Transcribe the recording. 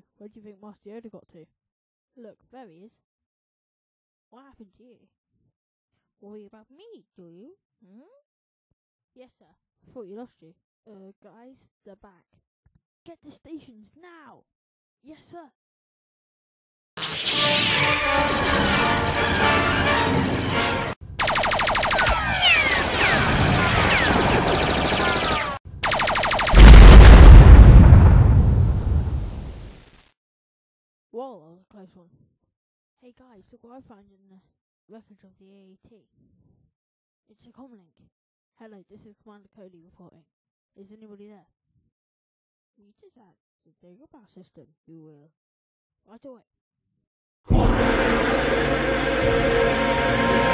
do you think Master Yoda got to? Look, there he is. What happened to you? Worry about me, do you? Hmm? Yes, sir. I Thought you lost you. Uh, guys, they're back. Get to stations now! Yes, sir. Whoa, that was a close one. Hey guys, look what I found in the wreckage of the AAT. It's a comlink. Hello, this is Commander Cody reporting. Is anybody there? We just had the Dagobah system, you will. Right away.